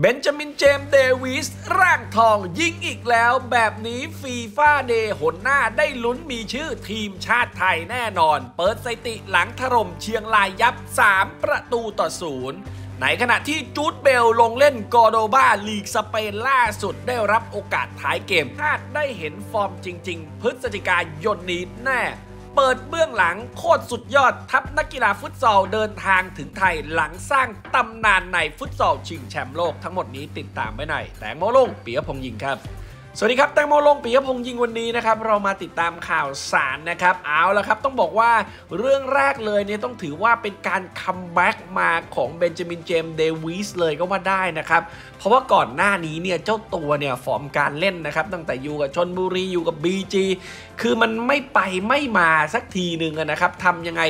เบนจามินเจมส์เดวิส ร่างทองยิงอีกแล้ว แบบนี้ FIFA Day หนหน้าได้ลุ้นมีชื่อทีมชาติไทยแน่นอน เปิดสถิติหลังถล่มเชียงรายยับ 3 ประตูต่อศูนย์ในขณะที่จู๊ดเบลล์ลงเล่นกอร์โดบาลีกสเปนล่าสุดได้รับโอกาสท้ายเกมคาดได้เห็นฟอร์มจริง ๆ พฤศจิกายนนี้แน่ เปิดเบื้องหลังโคตรสุดยอดทัพนักกีฬาฟุตซอลเดินทางถึงไทยหลังสร้างตำนานในฟุตซอลชิงแชมป์โลกทั้งหมดนี้ติดตามไว้ในแตงโมลงปิยพงษ์ยิงครับ สวัสดีครับแตงโมลงปิยพงษ์ยิงวันนี้นะครับเรามาติดตามข่าวสารนะครับเอาละครับต้องบอกว่าเรื่องแรกเลยเนี่ยต้องถือว่าเป็นการ comeback มาของเบนจามินเจมส์เดวิสเลยก็ว่าได้นะครับเพราะว่าก่อนหน้านี้เนี่ยเจ้าตัวเนี่ยฟอร์มการเล่นนะครับตั้งแต่อยู่กับชลบุรีอยู่กับ BG คือมันไม่ไปไม่มาสักทีหนึ่งนะครับทำยังไง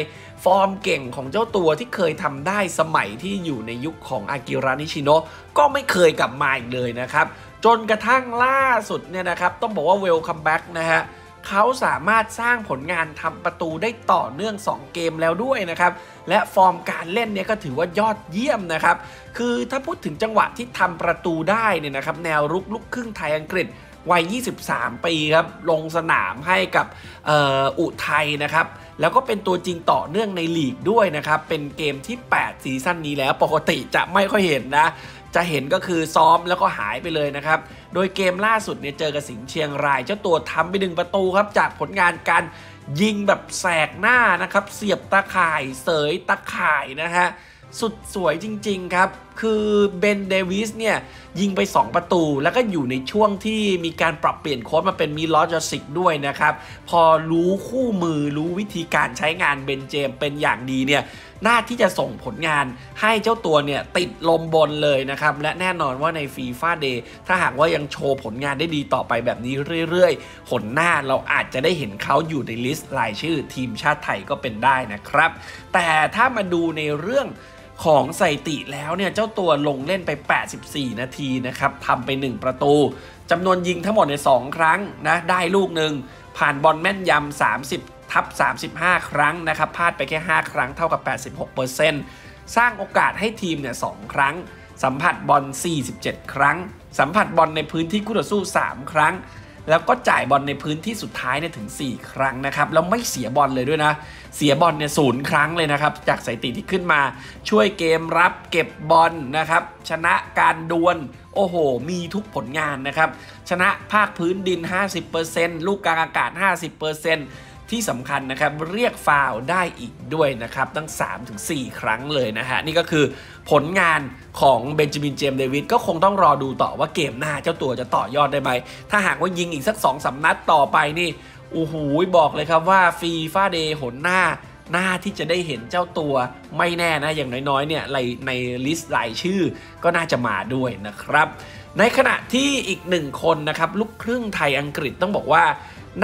ฟอร์มเก่งของเจ้าตัวที่เคยทำได้สมัยที่อยู่ในยุคของอากิรานิชิโนะก็ไม่เคยกลับมาอีกเลยนะครับ จนกระทั่งล่าสุดเนี่ยนะครับ ต้องบอกว่า welcome back นะฮะเขาสามารถสร้างผลงานทำประตูได้ต่อเนื่อง 2 เกมแล้วด้วยนะครับ และฟอร์มการเล่นเนี่ยก็ถือว่ายอดเยี่ยมนะครับ คือถ้าพูดถึงจังหวะที่ทำประตูได้เนี่ยนะครับแนวรุกลูกครึ่งไทยอังกฤษวัย 23 ปีครับ ลงสนามให้กับอุทัยนะครับ แล้วก็เป็นตัวจริงต่อเนื่องในลีกด้วยนะครับ เป็นเกมที่ 8 season นี้แล้ว ปกติจะไม่ค่อยเห็นนะ จะเห็นก็คือซ้อมแล้วก็หายไปเลยนะครับ โดยเกมล่าสุดเนี่ยเจอกับสิงห์เชียงราย เจ้าตัวทำไปหนึ่งประตูครับจากผลงานการยิงแบบแสกหน้านะครับ เสียบตะข่ายเสยตะข่ายนะฮะสุดสวยจริง ๆ ครับ คือเบนเดวิสเนี่ย ยิงไป 2 ประตู แล้วก็อยู่ในช่วงที่มีการปรับเปลี่ยนโค้ชมาเป็นมิลอสโจซิกด้วยนะครับ พอรู้คู่มือรู้วิธีการใช้งานเบนเจมเป็นอย่างดีเนี่ย น่าที่จะส่งผลงานให้เจ้าตัวเนี่ยติดลมบนเลยนะครับ และแน่นอนว่าใน FIFA Day ถ้าหากว่ายังโชว์ผลงานได้ดีต่อไปแบบนี้เรื่อยๆ หนหน้าเราอาจจะได้เห็นเขาอยู่ใน list รายชื่อทีมชาติไทยก็เป็นได้นะครับ แต่ถ้ามาดูในเรื่องของสถิติแล้วเนี่ยเจ้าตัวลงเล่นไป 84 นาทีนะครับทำไป 1 ประตูจำนวนยิงทั้งหมดใน 2 ครั้งนะได้ลูกหนึ่งผ่านบอลแม่นยำ30 ทับ 35 ครั้งนะครับพลาดไปแค่ 5 ครั้งเท่ากับ 86%สร้างโอกาสให้ทีมเนี่ย2ครั้ง สัมผัสบอล 47 ครั้ง สัมผัสบอลในพื้นที่คู่ต่อสู้ 3 ครั้ง แล้วก็จ่ายบอลในพื้นที่สุดท้ายเนี่ยถึง 4 ครั้งนะครับแล้วไม่เสียบอลเลยด้วยนะ เสียบอลเนี่ยศูนย์ครั้งเลยนะครับ จากสถิติที่ขึ้นมาช่วยเกมรับเก็บบอลนะครับชนะการดวลโอ้โห มีทุกผลงานนะครับ ชนะภาคพื้นดิน 50%ลูกกลางอากาศ 50% ที่สำคัญนะครับเรียกฟาวได้อีกด้วยนะครับตั้ง 3-4 ครั้งเลยนะฮะ นี่ก็คือผลงานของเบนจามินเจมส์เดวิดก็คงต้องรอดูต่อว่าเกมหน้าเจ้าตัวจะต่อยอดได้ไหม ถ้าหากว่ายิงอีกสัก2อสนัดต่อไปนี่โอ้โหบอกเลยครับว่าฟีฟ่าเดย์หนหน้าหน้าที่จะได้เห็นเจ้าตัวไม่แน่นะ อย่างน้อยๆเนี่ยใน list รายชื่อก็น่าจะมาด้วยนะครับ ในขณะที่อีกหนึ่งคนนะครับลูกครึ่งไทยอังกฤษต้องบอกว่า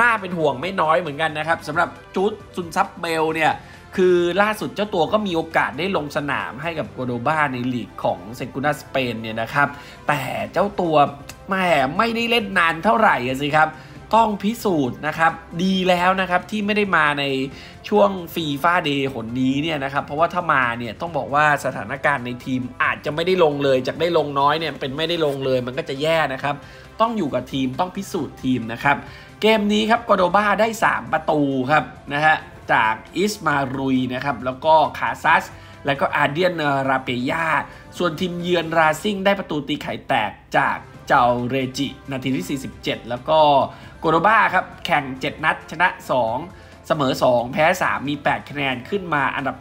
น่าเป็นห่วงไม่น้อยเหมือนกันนะครับสำหรับจู๊ดซุ่นทรัพย์เบลล์เนี่ยคือล่าสุดเจ้าตัวก็มีโอกาสได้ลงสนามให้กับกอร์โดบาในลีกของเซกุนด้าสเปนเนี่ยนะครับ แต่เจ้าตัวแหมไม่ได้เล่นนานเท่าไหร่สิครับ ต้องพิสูจน์นะครับ ดีแล้วนะครับที่ไม่ได้มาในช่วง FIFA Day หนนี้เนี่ยนะครับ เพราะว่าถ้ามาเนี่ยต้องบอกว่าสถานการณ์ในทีมอาจจะไม่ได้ลงเลย จากได้ลงน้อยเนี่ยเป็นไม่ได้ลงเลยมันก็จะแย่นะครับ ต้องอยู่กับทีมต้องพิสูจน์ทีมนะครับ เกมนี้ครับกอร์โดบาได้ 3 ประตูครับนะฮะจากอิสมารุยนะครับแล้วก็คาซัสแล้วก็อาเดียนราเปียาส่วนทีมเยือนราซิ่งได้ประตูตีไข่แตกจากเจ้าเรจินาทีที่ 47 แล้วก็โกโดบาครับแข่ง 7 นัดชนะ 2 เสมอ 2 แพ้ 3 มี 8 คะแนนขึ้นมาอันดับ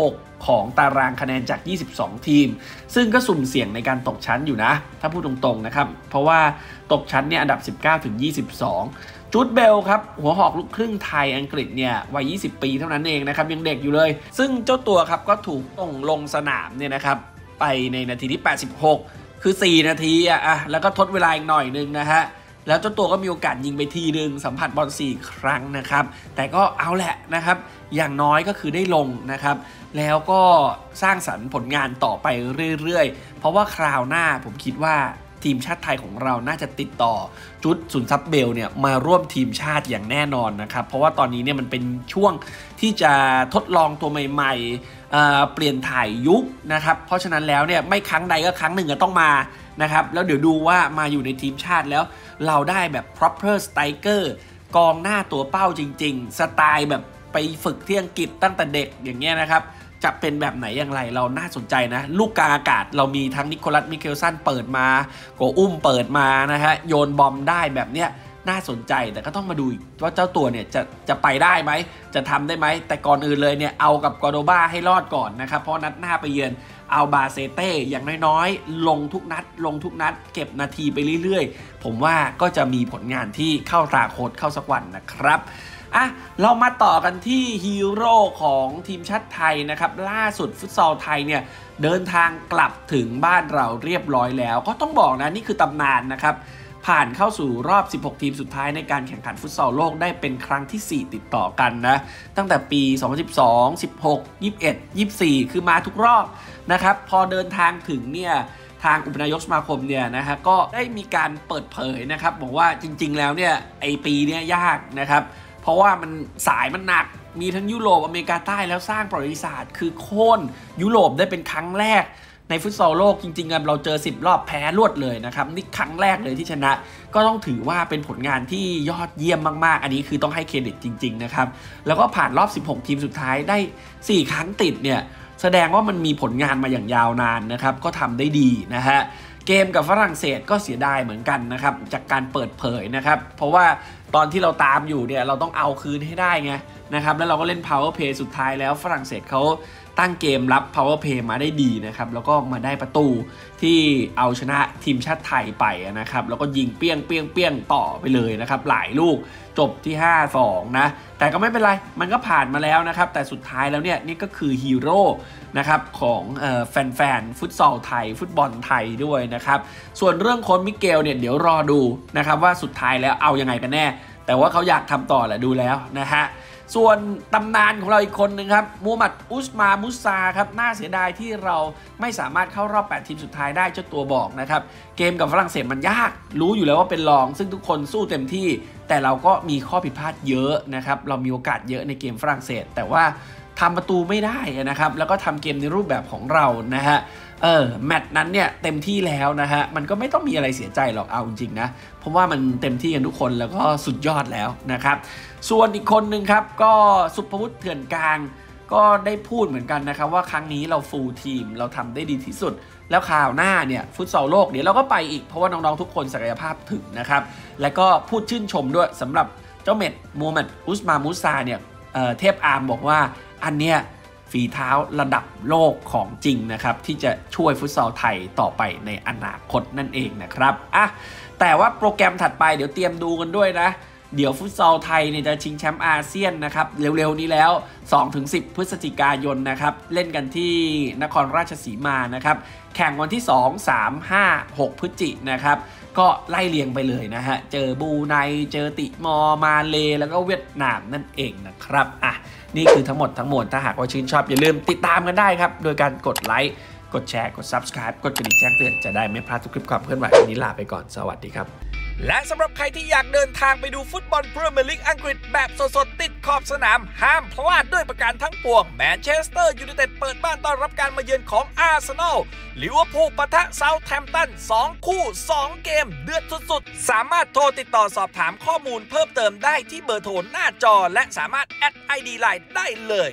6 ของตารางคะแนนจาก 22 ทีม ซึ่งก็สุ่มเสี่ยงในการตกชั้นอยู่นะ ถ้าพูดตรงๆนะครับ เพราะว่าตกชั้นเนี่ยอันดับ 19 ถึง 22 จูดเบลครับ หัวหอกลูกครึ่งไทยอังกฤษเนี่ยวัย 20 ปีเท่านั้นเองนะครับ ยังเด็กอยู่เลย ซึ่งเจ้าตัวครับก็ถูกต้องลงสนามเนี่ยนะครับไปในนาทีที่ 86 คือ 4 นาทีอะแล้วก็ทดเวลาอีกหน่อยนึงนะฮะแล้วเจ้าตัวก็มีโอกาสยิงไปทีนึงสัมผัสบอล4 ครั้งนะครับ แต่ก็เอาแหละนะครับ อย่างน้อยก็คือได้ลงนะครับ แล้วก็สร้างสรรค์ผลงานต่อไปเรื่อยๆ เพราะว่าคราวหน้าผมคิดว่าทีมชาติไทยของเราน่าจะติดต่อจุดสุนทรัพย์เบลเนี่ยมาร่วมทีมชาติอย่างแน่นอนนะครับ เพราะว่าตอนนี้เนี่ยมันเป็นช่วงที่จะทดลองตัวใหม่ๆ เปลี่ยนถ่ายยุคนะครับ เพราะฉะนั้นแล้วเนี่ยไม่ครั้งใดก็ครั้งหนึ่งต้องมานะครับ แล้วเดี๋ยวดูว่ามาอยู่ในทีมชาติแล้วเราได้แบบ proper striker กองหน้าตัวเป้าจริง ๆ สไตล์แบบ ไปฝึกที่อังกฤษตั้งแต่เด็กอย่างเงี้ยนะครับ จะเป็นแบบไหนอย่างไรเราน่าสนใจนะ ลูกกาอากาศเรามีทั้งนิโคลัสมิเคลสันเปิดมาโกอุ้มเปิดมานะฮะโยนบอมได้แบบเนี้ยน่าสนใจแต่ก็ต้องมาดูว่าเจ้าตัวเนี่ยจะจะไปได้ไหม จะทำได้ไหม แต่ก่อนอื่นเลยเนี่ยเอากับกอโดบาให้รอดก่อนนะครับ เพราะนัดหน้าไปเยือนเอาบาเซเต้อย่างน้อยๆ ลงทุกนัด ลงทุกนัด เก็บนาทีไปเรื่อยๆ ผมว่าก็จะมีผลงานที่เข้าตาโค้ดเข้าสักวันนะครับ อะเรามาต่อกันที่ฮีโร่ของทีมชาติไทยนะครับ ล่าสุดฟุตซอลไทยเนี่ยเดินทางกลับถึงบ้านเราเรียบร้อยแล้ว ก็ต้องบอกนะนี่คือตำนานนะครับ ผ่านเข้าสู่รอบ 16 ทีมสุดท้ายในการแข่งขันฟุตซอลโลกได้เป็นครั้งที่ 4 ติดต่อกันนะ ตั้งแต่ปี 2012 16 21 24 คือมาทุกรอบนะครับ พอเดินทางถึงเนี่ยทางอุปนายกสมาคมเนี่ยนะฮะก็ได้มีการเปิดเผยนะครับบอกว่าจริง ๆ แล้วเนี่ยไอปีเนี้ยยากนะครับ ราะว่ามันสายมันหนักมีทั้งยุโรปอเมริกาใต้แล้วสร้างประวัติศาสตร์คือโค่นยุโรปได้เป็นครั้งแรกในฟุตซอลโลกจริงๆเราเจอ 10 รอบแพ้รวดเลยนะครับ นี่ครั้งแรกเลยที่ชนะ ก็ต้องถือว่าเป็นผลงานที่ยอดเยี่ยมมากๆ อันนี้คือต้องให้เครดิตจริง ๆ นะครับ แล้วก็ผ่านรอบ 16 ทีมสุดท้ายได้ 4 ครั้งติดเนี่ย แสดงว่ามันมีผลงานมาอย่างยาวนานนะครับ ก็ทำได้ดีนะฮะ เกมกับฝรั่งเศสก็เสียดายเหมือนกันนะครับ จากการเปิดเผยนะครับ เพราะว่าตอนที่เราตามอยู่เนี่ยเราต้องเอาคืนให้ได้ไงนะครับแล้วเราก็เล่น power play สุดท้ายแล้วฝรั่งเศสเขา ตั้งเกมรับ power play มาได้ดีนะครับ แล้วก็มาได้ประตูที่เอาชนะทีมชาติไทยไปนะครับ แล้วก็ยิงเปี้ยงเปี้ยงเปี้ยงต่อไปเลยนะครับ หลายลูกจบที่ 5-2 นะ แต่ก็ไม่เป็นไร มันก็ผ่านมาแล้วนะครับ แต่สุดท้ายแล้วเนี่ยนี่ก็คือฮีโร่นะครับของแฟนๆฟุตซอลไทย ฟุตบอลไทยด้วยนะครับ ส่วนเรื่องโค้ชมิเกลเนี่ยเดี๋ยวรอดูนะครับว่าสุดท้ายแล้วเอายังไงกันแน่ แต่ว่าเขาอยากทำต่อแหละดูแล้วนะฮะ ส่วนตำนานของเราอีกคนหนึ่งครับมูฮัมหมัดอุสมามุซาครับน่าเสียดายที่เราไม่สามารถเข้ารอบ 8 ทีมสุดท้ายได้เจ้าตัวบอกนะครับ เกมกับฝรั่งเศสมันยาก รู้อยู่แล้วว่าเป็นรอง ซึ่งทุกคนสู้เต็มที่ แต่เราก็มีข้อผิดพลาดเยอะนะครับ เรามีโอกาสเยอะในเกมฝรั่งเศส แต่ว่า ทำประตูไม่ได้นะครับ แล้วก็ทำเกมในรูปแบบของเรานะฮะเออแมตช์นั้นเนี่ยเต็มที่แล้วนะฮะมันก็ไม่ต้องมีอะไรเสียใจหรอกเอาจริงนะเพราะว่ามันเต็มที่กันทุกคนแล้วก็สุดยอดแล้วนะครับ ส่วนอีกคนหนึ่งครับ ก็ศุภวุฒิเถื่อนกลาง ก็ได้พูดเหมือนกันนะครับว่าครั้งนี้เรา full team เราทำได้ดีที่สุด แล้วคราวหน้าเนี่ยฟุตซอลโลกเดี๋ยวเราก็ไปอีกเพราะว่าน้องๆทุกคนศักยภาพถึงนะครับ และก็พูดชื่นชมด้วยสำหรับเจ้าเม็ดมูฮัมหมัดอุสมามุซาเนี่ยเทพอาร์มบอกว่า อันเนี้ยฝีเท้าระดับโลกของจริงนะครับ ที่จะช่วยฟุตซอลไทยต่อไปในอนาคตนั่นเองนะครับอะแต่ว่าโปรแกรมถัดไปเดี๋ยวเตรียมดูกันด้วยนะ เดี๋ยวฟุตซอลไทยเนี่ยจะชิงแชมป์อาเซียนนะครับ เร็วๆนี้แล้ว 2-10 พฤศจิกายนนะครับ เล่นกันที่นครราชสีมานะครับ แข่งวันที่ 2 3 5 6 พฤศจินะครับ ก็ไล่เรียงไปเลยนะฮะ เจอบูไน เจอติมอมาเล แล้วก็เวียดนามนั่นเองนะครับ อะ นี่คือทั้งหมดทั้งมวลถ้าหากว่าชื่นชอบอย่าลืมติดตามกันได้ครับ โดยการกดไลค์ กดแชร์ กด Subscribe กดกระดิ่งแจ้งเตือนจะได้ไม่พลาดทุกคลิปความเคลื่อนไหววันนี้ลาไปก่อน สวัสดีครับ และสำหรับใครที่อยากเดินทางไปดูฟุตบอลพรีเมียร์ลีกอังกฤษแบบสดๆ ติดขอบสนาม ห้ามพลาดด้วยประการทั้งปวงแมนเชสเตอร์ยูไนเต็ดเปิดบ้านต้อนรับการมาเยือนของอาร์เซนอลลิเวอร์พูลปะทะเซาท์แฮมป์ตัน 2 คู่ 2 เกม เดือดสุดๆ สามารถโทรติดต่อสอบถามข้อมูลเพิ่มเติมได้ที่เบอร์โทรหน้าจอและสามารถ add ID LINE ได้เลย